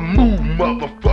move, motherfucker.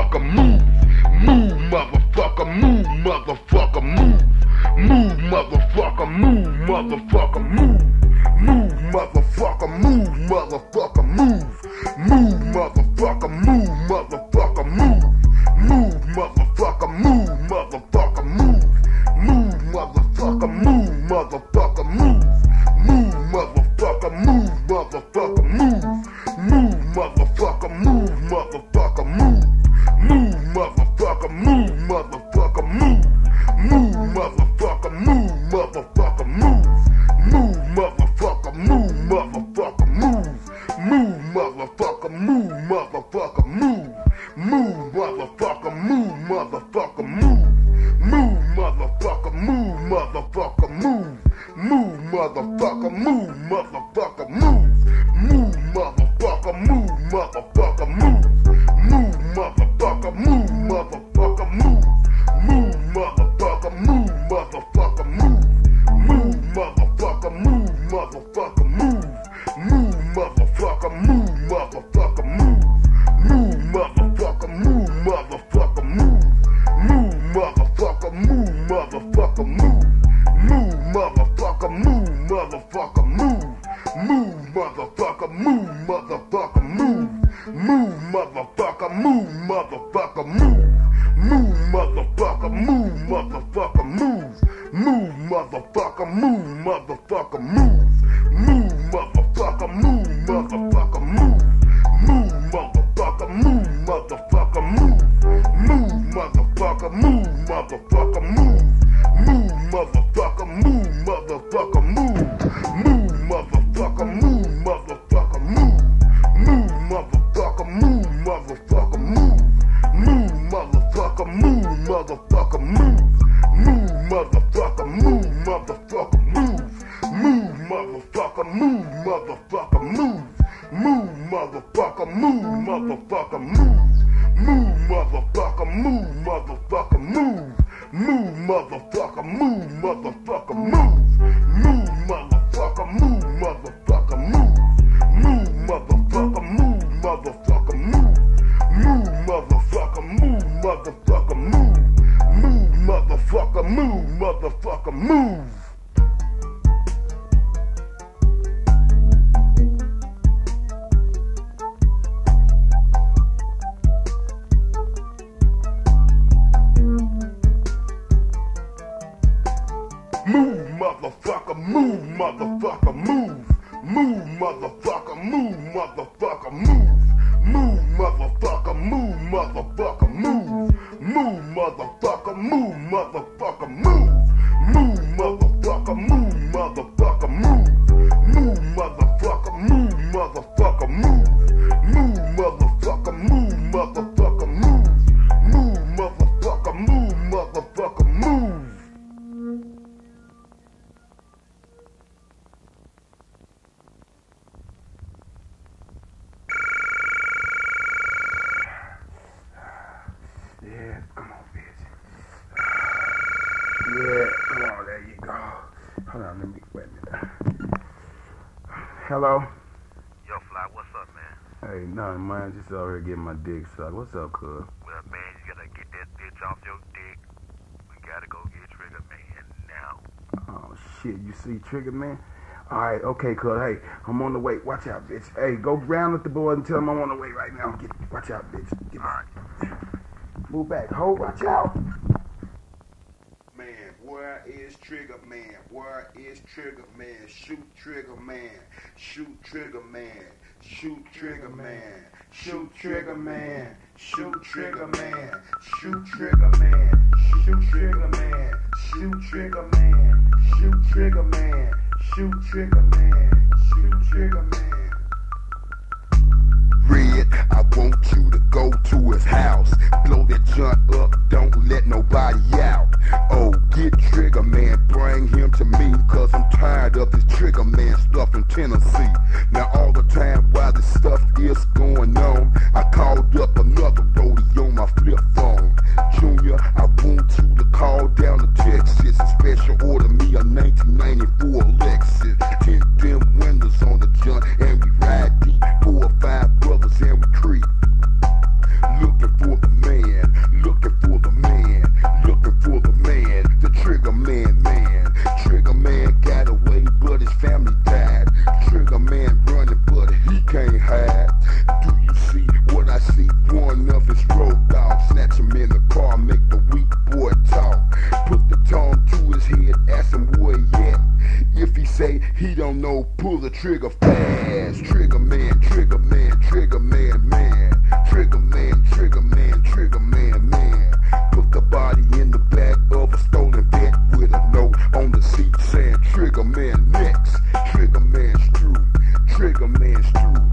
Motherfucker, Hello? Yo, Fly, what's up, man? Hey, nothing, man. Just out here getting my dick sucked. What's up, cuz? Well, man, you gotta get that bitch off your dick. We gotta go get Trigger Man now. Oh, shit. You see Trigger, man? All right, okay, cuz. Hey, I'm on the way. Watch out, bitch. Hey, go round with the boy and tell him I'm on the way right now. Get, watch out, bitch. Get back. Move back. Hold, watch out. Where is Trigger Man? Where is Trigger Man? Shoot Trigger Man. Shoot Trigger Man. Shoot Trigger Man. Shoot Trigger Man. Shoot Trigger Man. Shoot Trigger Man. Shoot Trigger Man. Shoot Trigger Man. Shoot Trigger Man. Shoot Trigger Man. Shoot Trigger Man. Red, I want you to go to his house. Blow that joint up, don't let nobody out. Oh, get Trigger Man, bring him to me. Cause I'm tired of this Trigger Man stuff in Tennessee. Now, all the time while this stuff is going on, I called up another roadie on my flip phone. Junior, I want you to call down to Texas and special order me a 1994 Lexus. Tint them windows on the junk and we ride deep. Four or five brothers and we creep looking for the man, looking for the man, looking for the man. Trigger man, man. Trigger man got away, but his family died. Trigger man running, but he can't hide. Do you see what I see? One of his road dogs. Snatch him in the car, make the weak boy talk. Put the tongue to his head, ask him where he. If he say he don't know, pull the trigger fast. Trigger man, trigger man, trigger man, man. Trigger man, trigger man, trigger man, man. Put the body in the back of a stolen deck with a note on the seat saying Trigger Man next, Trigger Man's through, Trigger Man's through.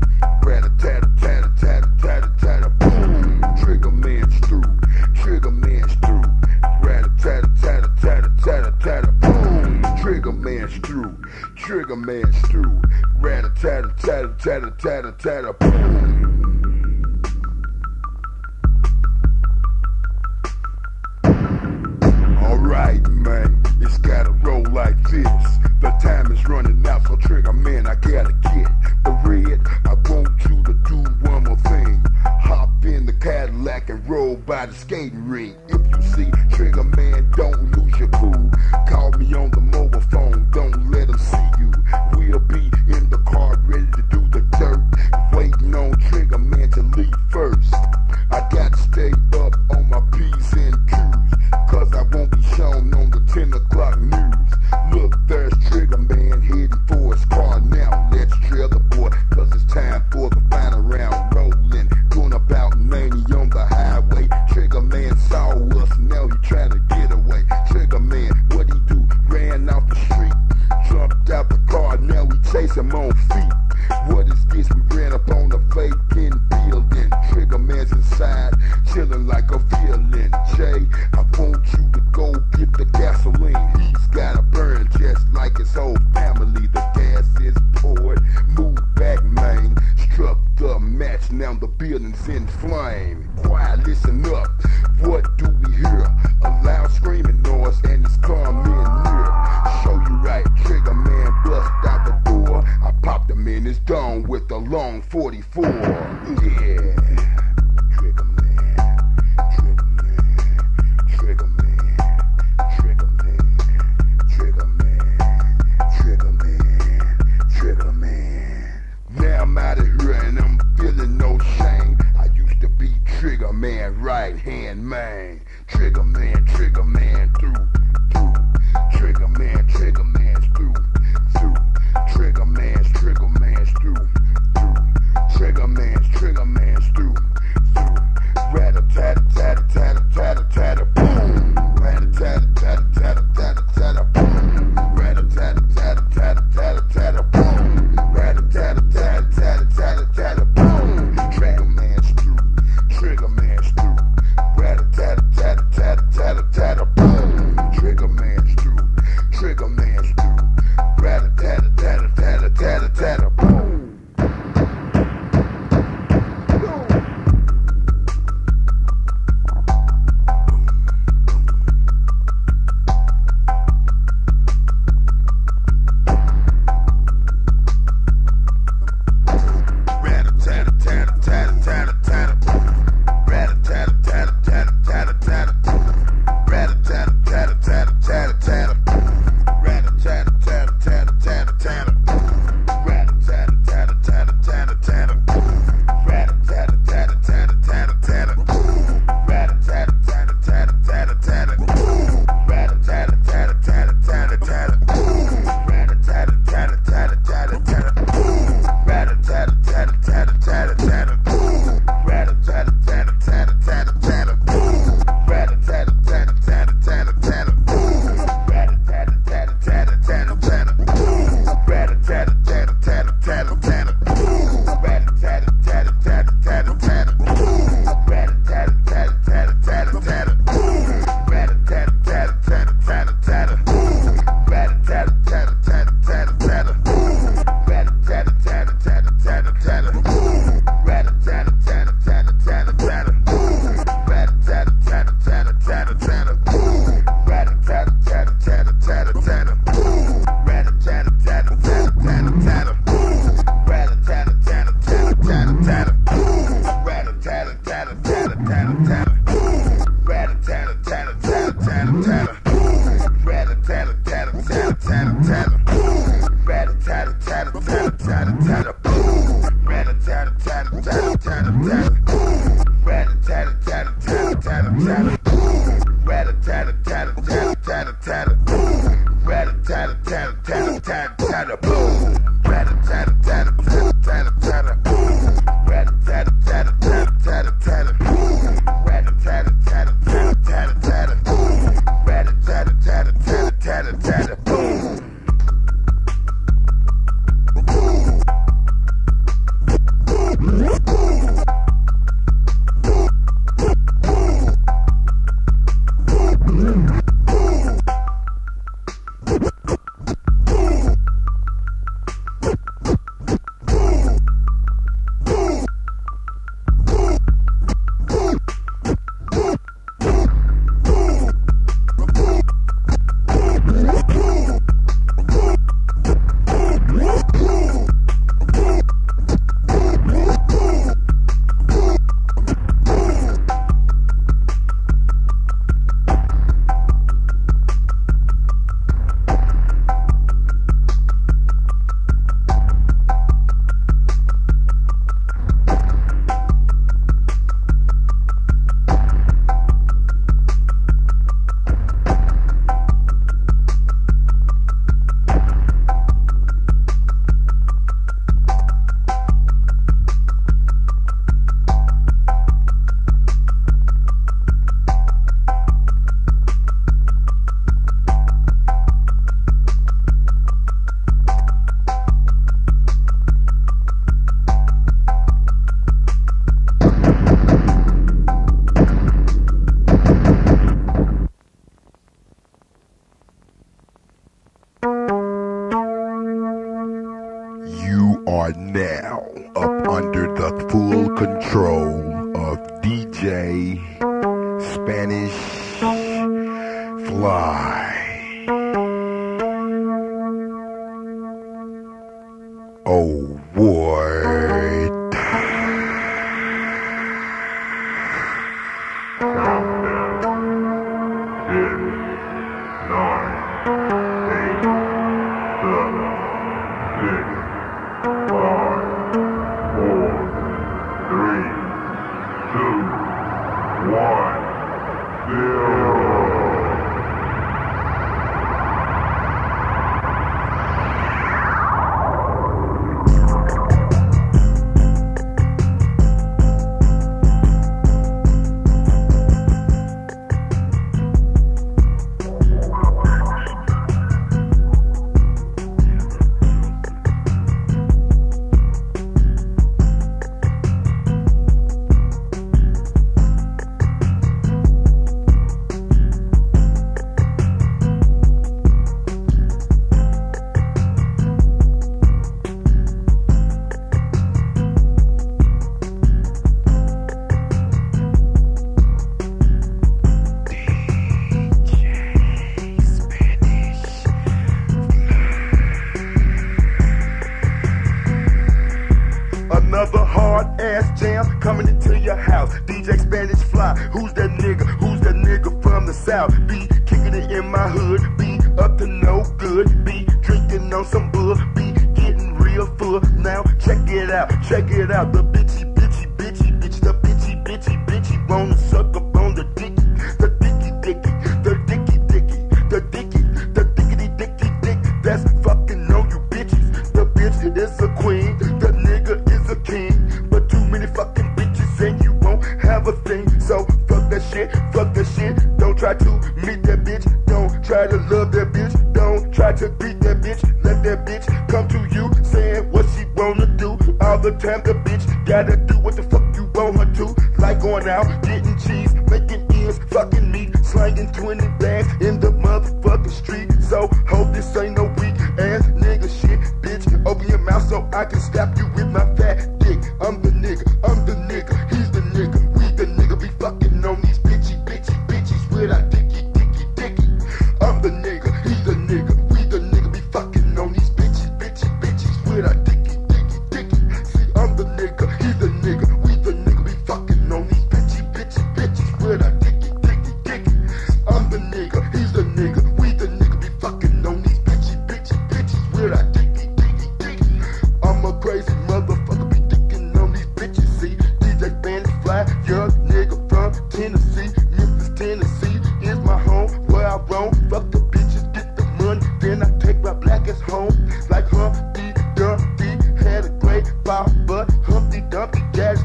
the house. DJ Spanish fly. Who's that?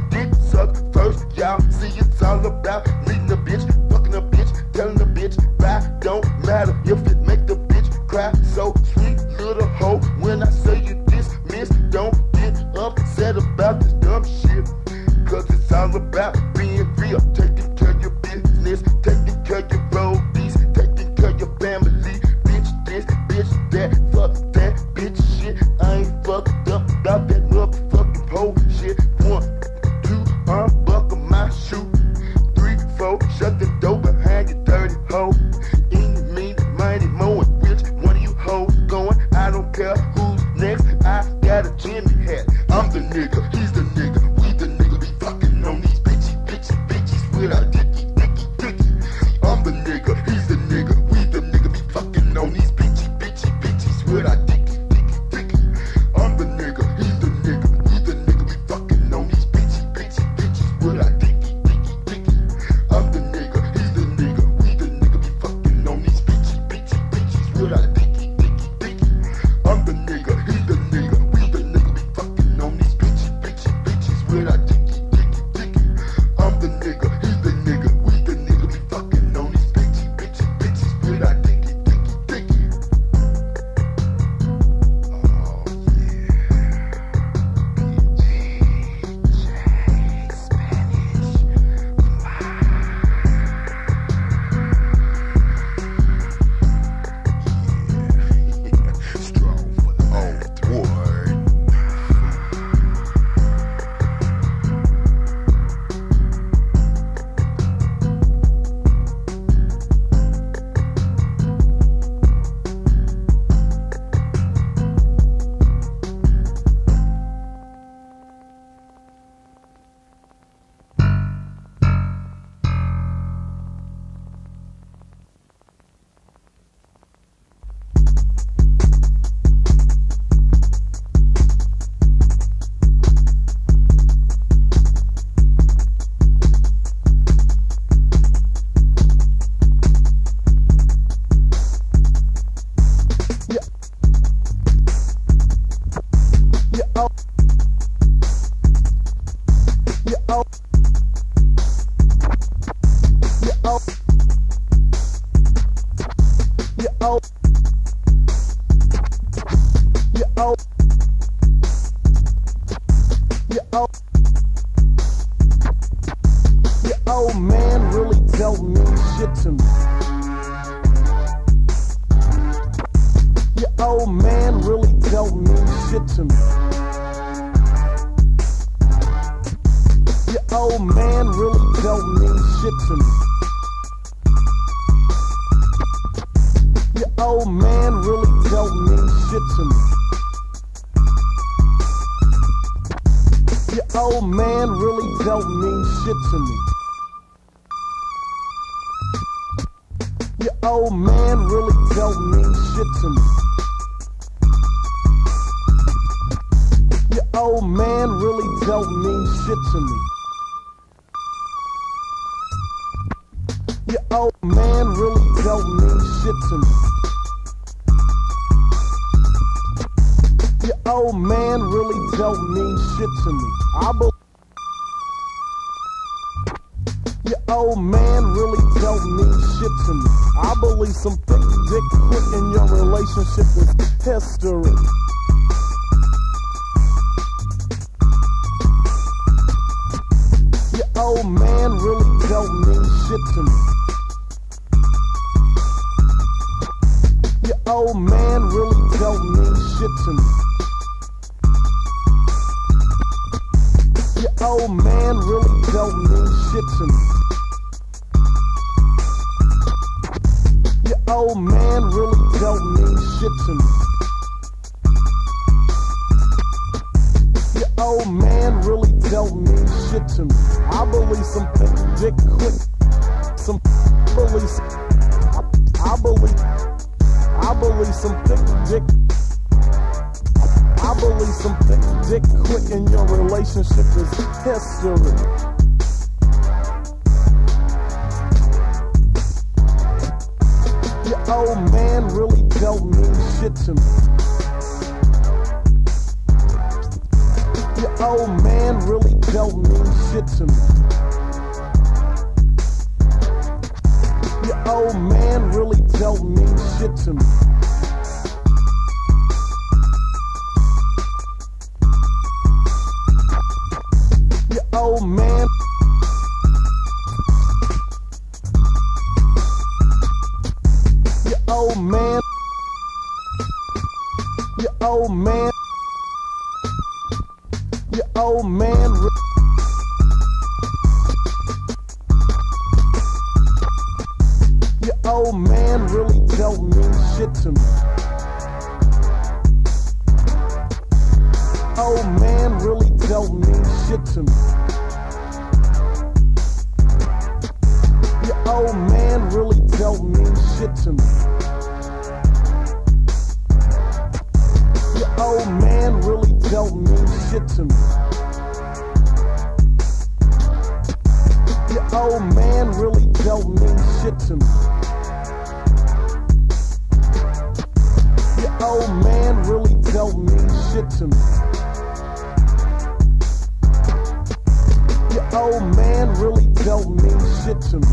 dick suck first, y'all see it's all about leading a bitch, fucking a bitch, telling a bitch, why don't matter. If it relationship is don't mean shit to me. Your old man really don't mean shit to me. Your old man really don't mean shit to me. Your old man really don't mean shit to me.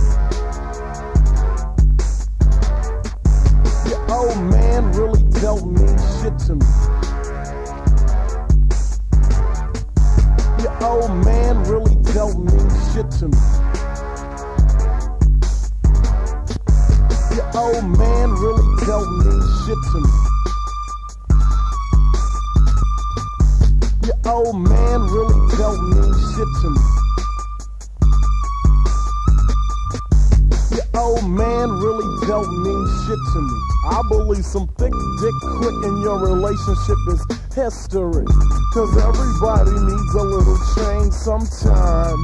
Your old man really don't mean shit to me. Old man really don't mean shit to me. Your old man really don't mean shit to me. Your old man really don't mean shit to me. Your old man really don't mean shit to me. I believe some thick dick quick in your relationship is history. Cause everybody needs a little change sometime.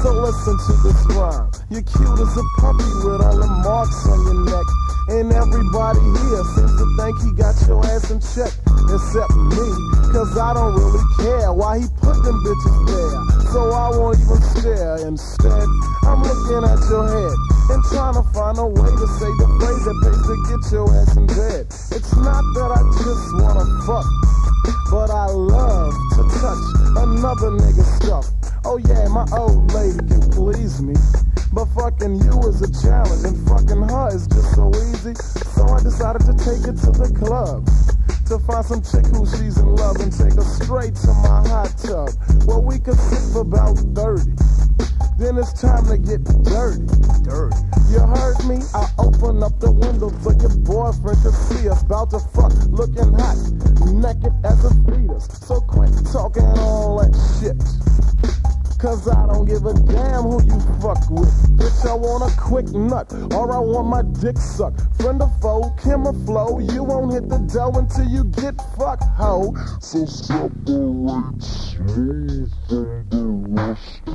So listen to this rhyme. You're cute as a puppy with all the marks on your neck. And everybody here seems to think he got your ass in check. Except me, cause I don't really care why he put them bitches there. So I won't even stare. Instead, I'm looking at your head and trying to find a way to say the phrase that pays to get your ass in bed. It's not that I just wanna fuck. But I love to touch another nigga's stuff. Oh yeah, my old lady can please me. But fucking you is a challenge and fucking her is just so easy. So I decided to take it to the club to find some chick who she's in love and take her straight to my hot tub where we could sit for about 30. Then it's time to get dirty. Dirty. You heard me? I open up the window for your boyfriend to see us. About to fuck, looking hot, naked as a fetus. So quit talking all that shit. Cause I don't give a damn who you fuck with. Bitch, I want a quick nut, or I want my dick sucked. Friend or foe, camera flow, you won't hit the dough until you get fucked, ho. So separate smooth from the rest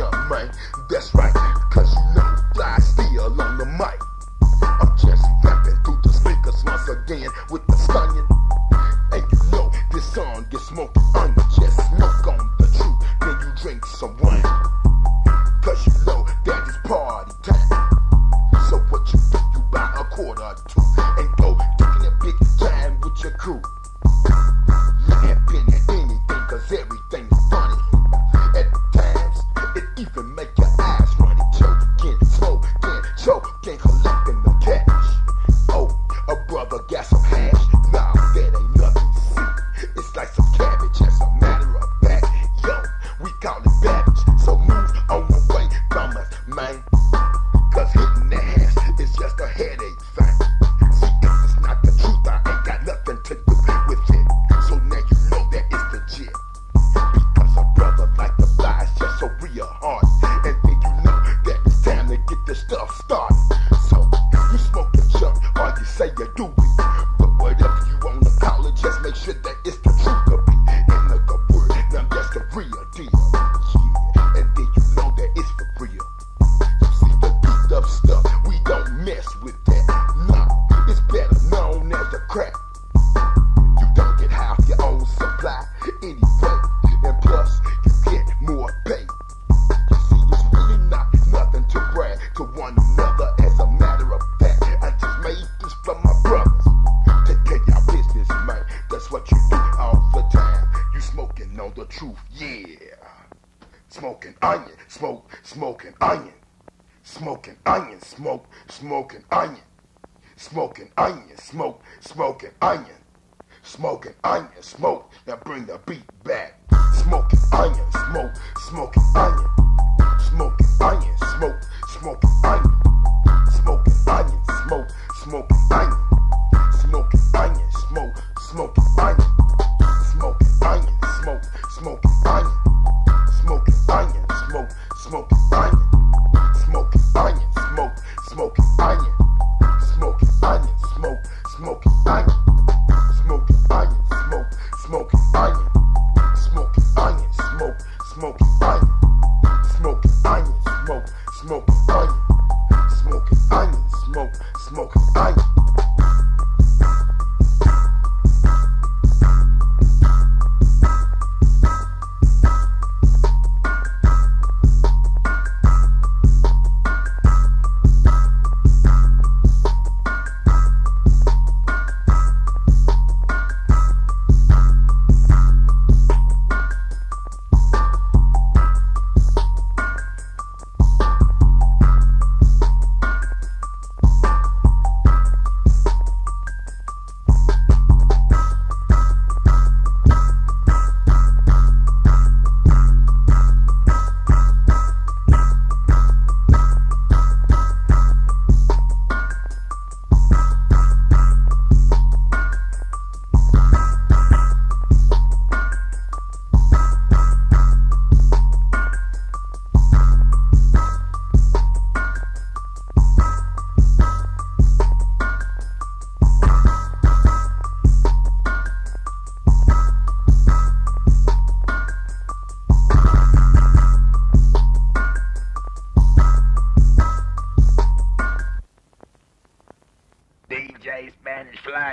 your. That's right. smoking onion smoke. Now bring the beat back. Smoking onion smoke, smoking onion, smoking onion smoke, smoking onion, smoking onion smoke, smoking.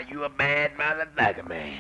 you a bad motherfucker, man.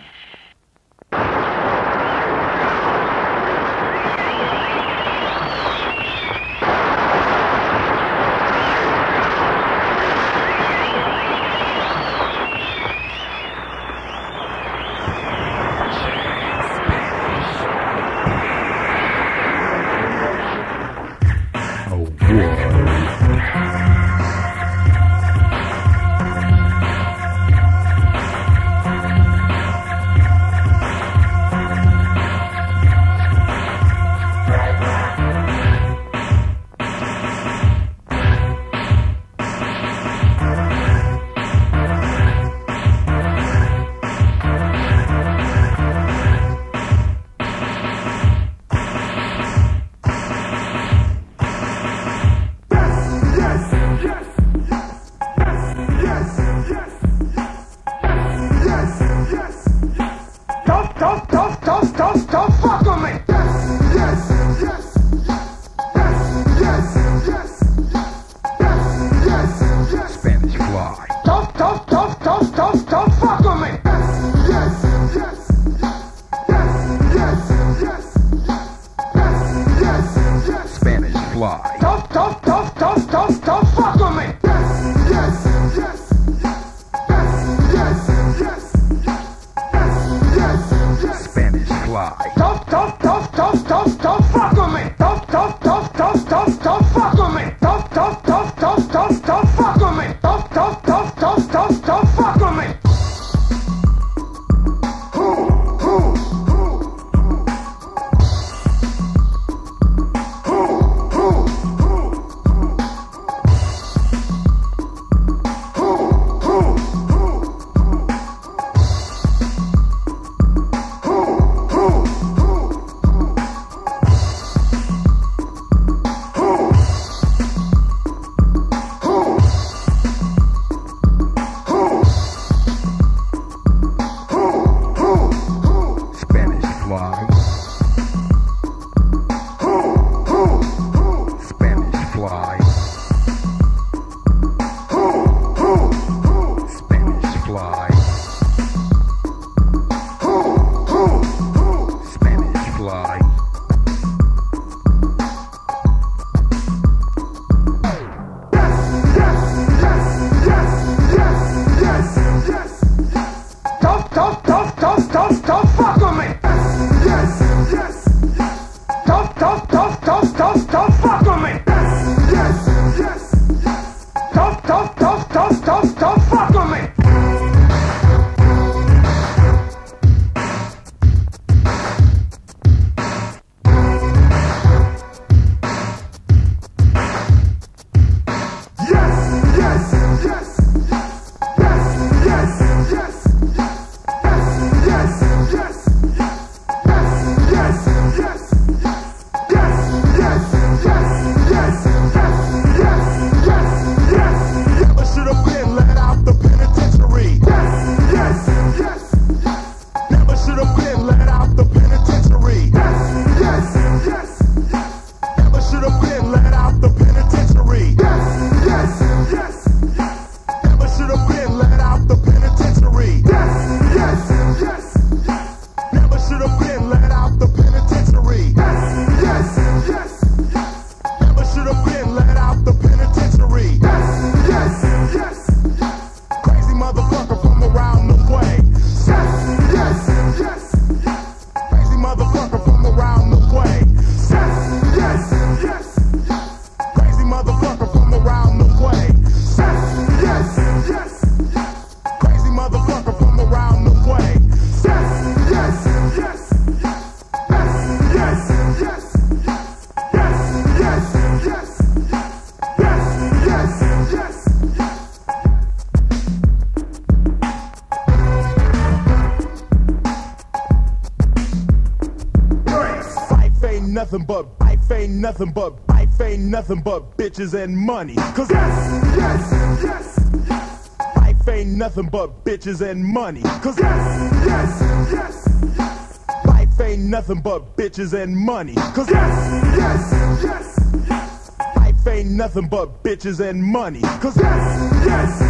Nothing but life ain't nothing but bitches and money. Cause Yes, yes, yes. life ain't nothing but bitches and money. Cause yes, yes, yes. life ain't nothing but bitches and money. Cause Yes, yes, yes. life ain't nothing but bitches and money. Cause yes, yes,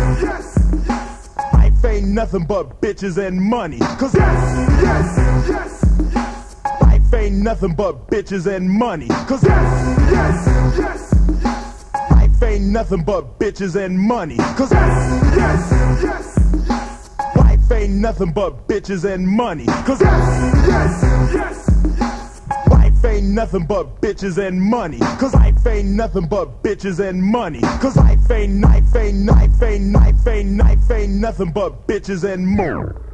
yes. life ain't nothing but bitches and money. Cause yes, Yes, yes, life ain't nothing but bitches and money. Cause yes, yes. Yes. Life ain't nothing but bitches and money. Cause Yes, yes. Yes. Life ain't nothing but bitches and money. Cause Yes, yes. Yes. Life ain't nothing but bitches and money. Cause life ain't nothing but bitches and money. Cause life ain't life ain't life ain't life ain't life ain't nothing but bitches and more.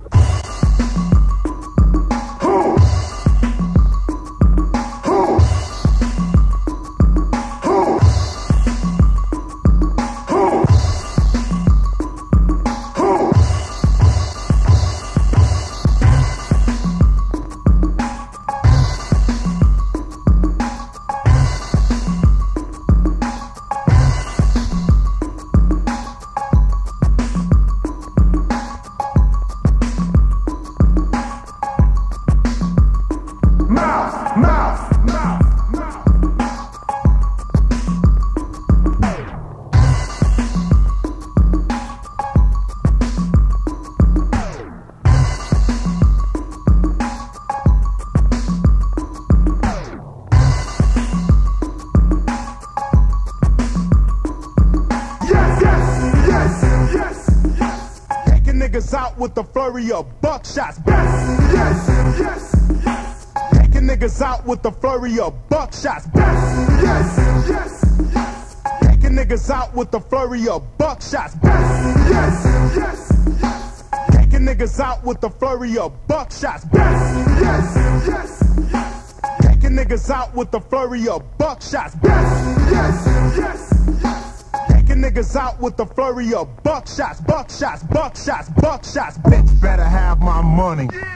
Flurry of buckshots. Yes, yes, yes. Taking niggas out with the flurry of buckshots. yes, yes, yes, Taking niggas out with the flurry of buckshots. yes, yes. Yes, taking niggas out with the flurry of buckshots. Yes, yes, yes, Taking niggas out with the flurry of buckshots. yes, yes. Taking niggas out with a flurry of buckshots, buckshots, buckshots, buckshots. Bitch better have my money. Here's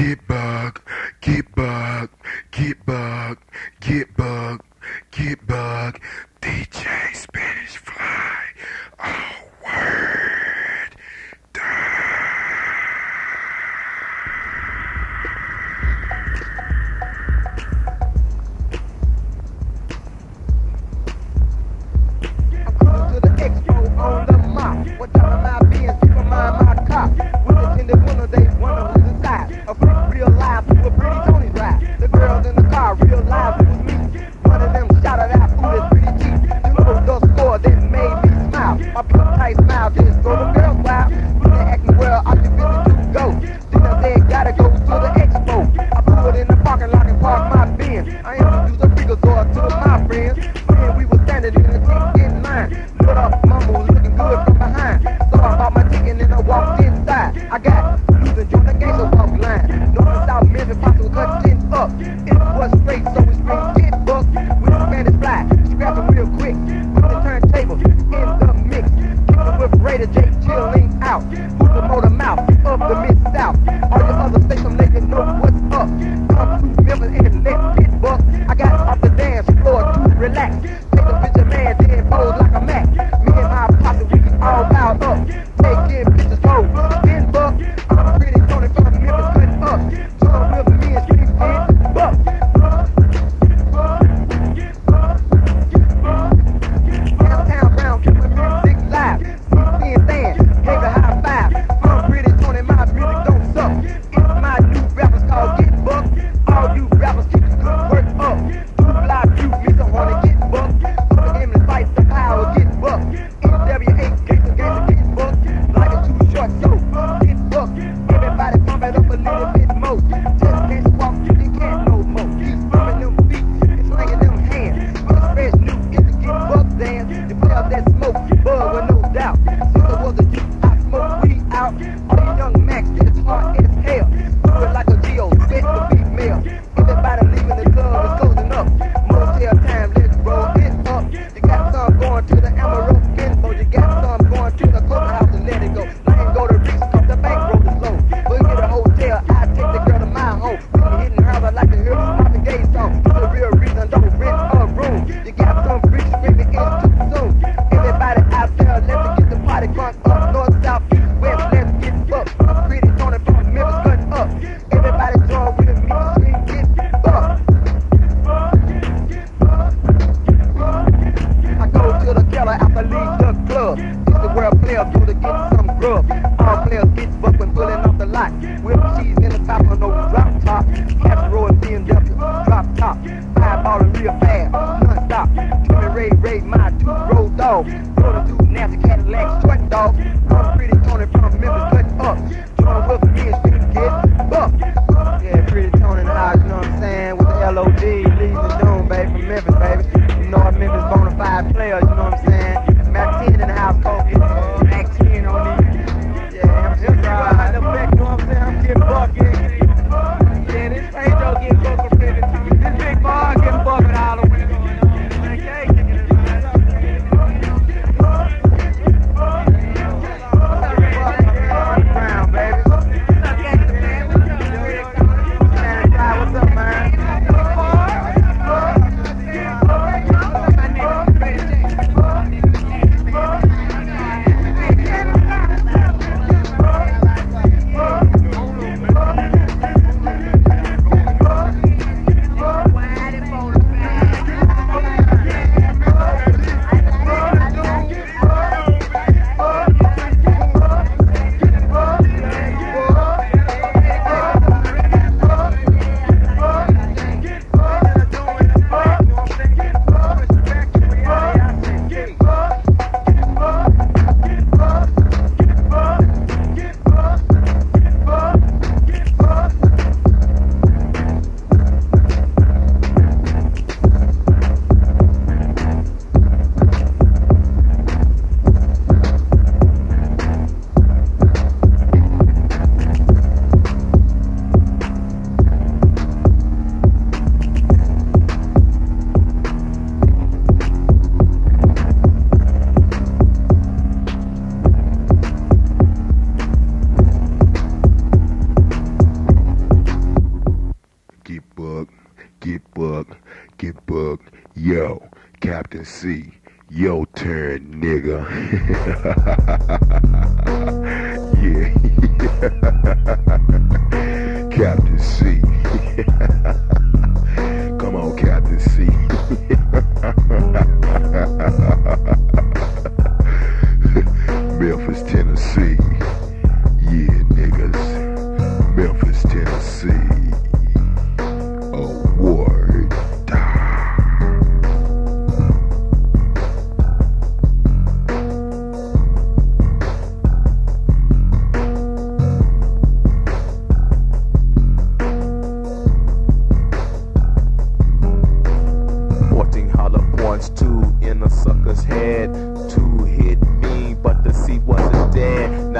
get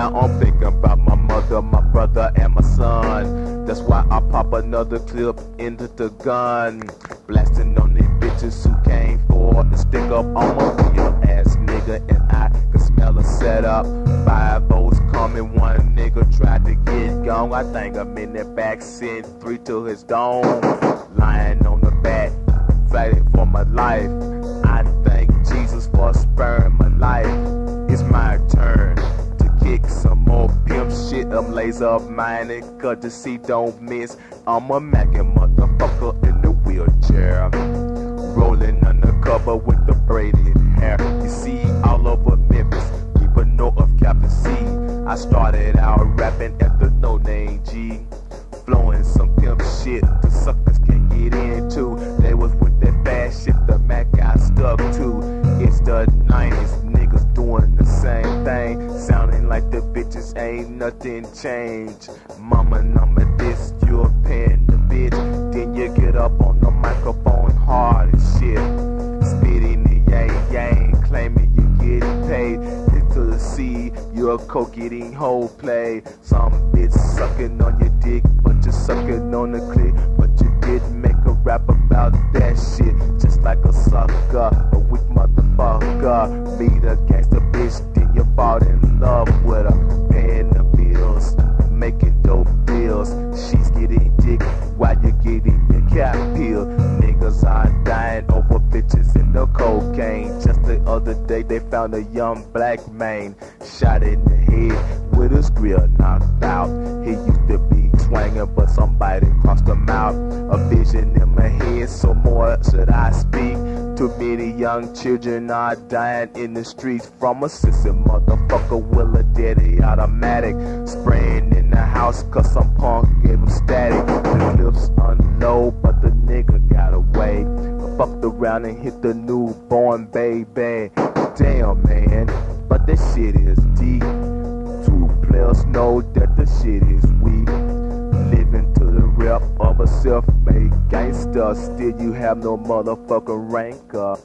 Now I'm thinking about my mother, my brother, and my son. That's why I pop another clip into the gun. Blasting on the bitches who came for the stick up on my real ass nigga. And I can smell a setup. Five O's coming, one nigga tried to get gone. I think I'm in the back, sent three to his dome. Lying on the back fighting for my life. I thank Jesus for sparing my life. Pimp shit. I'm laser minded, cause the C don't miss. I'm a mackin' motherfucker in the wheelchair. Rolling undercover with the braided hair. You see, all over Memphis, people know of Captain C. I started out rapping at the No Name G. Flowing some pimp shit the suckers can't get into. They was with that fast shit the Mac got stuck to. It's the 90s, like the bitches ain't nothing changed. Mama number this, you're paying the bitch. Then you get up on the microphone hard and shit. Spitting the yang yang, claiming you getting paid. Hit to the sea, you're a coke eating whole play. Some bitch sucking on your dick, but you're sucking on the clip. But you didn't make a rap about that shit. Just like a sucker, a weak motherfucker. Meet a gangster bitch, you fall in love with her. Paying the bills, making dope deals. She's getting dick while you're getting your cap pill. Niggas are dying over bitches and the cocaine. Just the other day they found a young black man shot in the head with his grill knocked out. He used to be swinging, but somebody crossed the out. A vision in my head, so more should I speak? Too many young children are dying in the streets from a sissy motherfucker with a daddy automatic. Spraying in the house cause some punk gave him static. The clips unload, but the nigga got away. Fucked around and hit the newborn baby. Damn, man, but that shit is deep. Two players know that the shit is. Living to the rep of a self-made gangster. Still, you have no motherfucking rank up.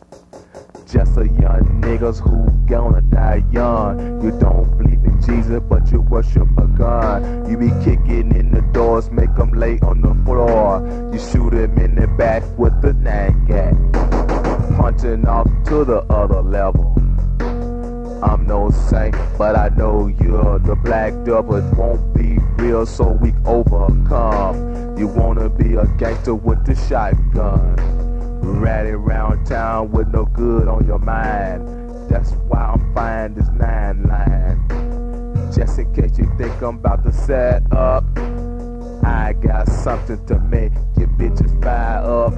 Just a young niggas who gonna die young. You don't believe in Jesus, but you worship a gun. You be kicking in the doors, make them lay on the floor. You shoot him in the back with the nine gat. Punching off to the other level. I'm no saint, but I know you're the black devil. Won't be real, so we overcome. You wanna be a gangster with the shotgun. Ratty around town with no good on your mind. That's why I'm fine this nine line. Just in case you think I'm about to set up, I got something to make your bitches fire up.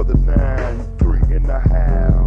For the nine, three in the house.